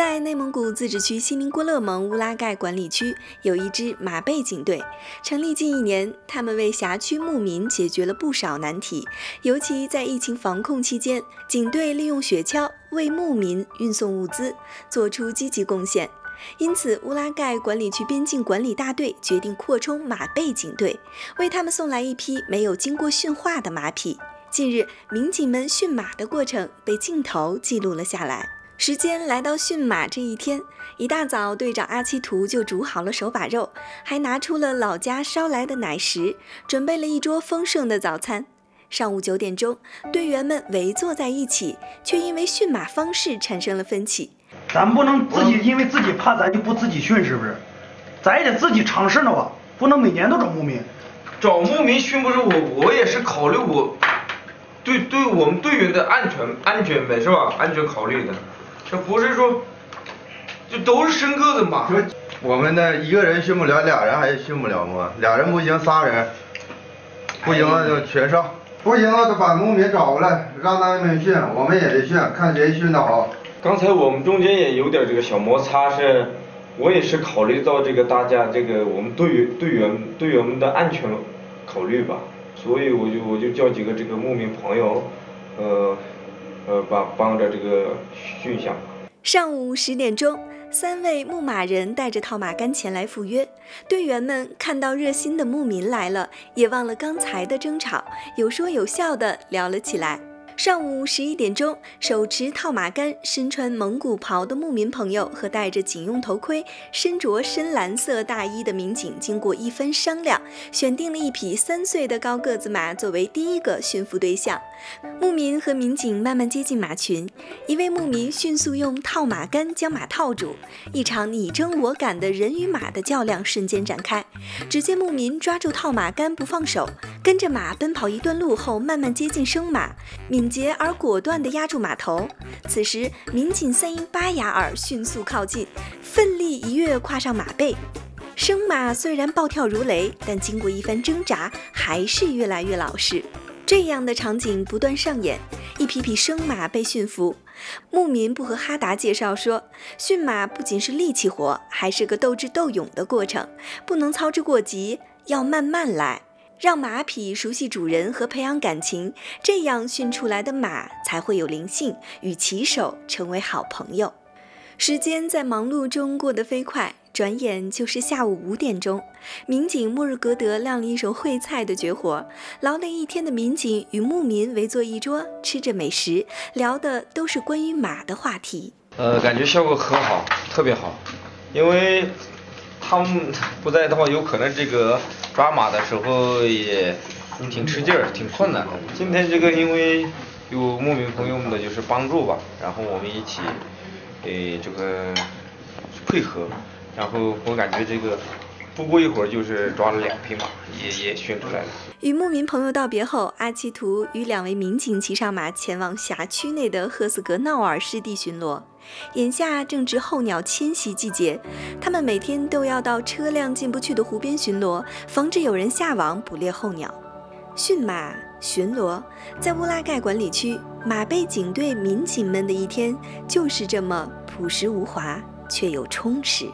在内蒙古自治区锡林郭勒盟乌拉盖管理区，有一支马背警队。成立近一年，他们为辖区牧民解决了不少难题。尤其在疫情防控期间，警队利用雪橇为牧民运送物资，做出积极贡献。因此，乌拉盖管理区边境管理大队决定扩充马背警队，为他们送来一批没有经过驯化的马匹。近日，民警们驯马的过程被镜头记录了下来。时间来到驯马这一天，一大早，队长阿七图就煮好了手把肉，还拿出了老家捎来的奶食，准备了一桌丰盛的早餐。上午九点钟，队员们围坐在一起，却因为驯马方式产生了分歧。咱不能自己因为自己怕，咱就不自己训，是不是？咱也得自己尝试呢吧，不能每年都找牧民。找牧民训不是我，我也是考虑我，对对我们队员的安全安全呗，是吧？安全考虑的。这不是说，这都是生个子马。我们呢，一个人训不了，俩人还训不了吗？俩人不行，仨人，不行了就全上。不行了就把农民找过来，让他们训，我们也得训，看谁训得好。刚才我们中间也有点这个小摩擦，是，我也是考虑到这个大家这个我们队员队员队员们的安全考虑吧，所以我就我就叫几个这个牧民朋友，呃。呃，帮帮着这个驯下。上午十点钟，三位牧马人带着套马杆前来赴约。队员们看到热心的牧民来了，也忘了刚才的争吵，有说有笑的聊了起来。上午十一点钟，手持套马杆、身穿蒙古袍的牧民朋友和戴着警用头盔、身着深蓝色大衣的民警，经过一番商量，选定了一匹三岁的高个子马作为第一个驯服对象。牧民和民警慢慢接近马群，一位牧民迅速用套马杆将马套住，一场你争我赶的人与马的较量瞬间展开。只见牧民抓住套马杆不放手，跟着马奔跑一段路后，慢慢接近生马，敏。捷而果断地压住马头。此时，民警三音八哑耳迅速靠近，奋力一跃跨上马背。生马虽然暴跳如雷，但经过一番挣扎，还是越来越老实。这样的场景不断上演，一匹匹生马被驯服。牧民不和哈达介绍说，驯马不仅是力气活，还是个斗智斗勇的过程，不能操之过急，要慢慢来。让马匹熟悉主人和培养感情，这样训出来的马才会有灵性，与骑手成为好朋友。时间在忙碌中过得飞快，转眼就是下午五点钟。民警莫日格德亮了一手烩菜的绝活，劳累一天的民警与牧民围坐一桌，吃着美食，聊的都是关于马的话题。呃，感觉效果可好，特别好，因为。他们不在的话，有可能这个抓马的时候也挺吃劲儿，挺困难的。今天这个因为有牧民朋友们的就是帮助吧，然后我们一起诶这个配合，然后我感觉这个不过一会儿就是抓了两匹马，也也训出来了。与牧民朋友道别后，阿奇图与两位民警骑上马，前往辖区内的赫斯格闹尔湿地巡逻。眼下正值候鸟迁徙季节，他们每天都要到车辆进不去的湖边巡逻，防止有人下网捕猎候鸟。驯马、巡逻，在乌拉盖管理区马背警队民警们的一天，就是这么朴实无华，却又充实。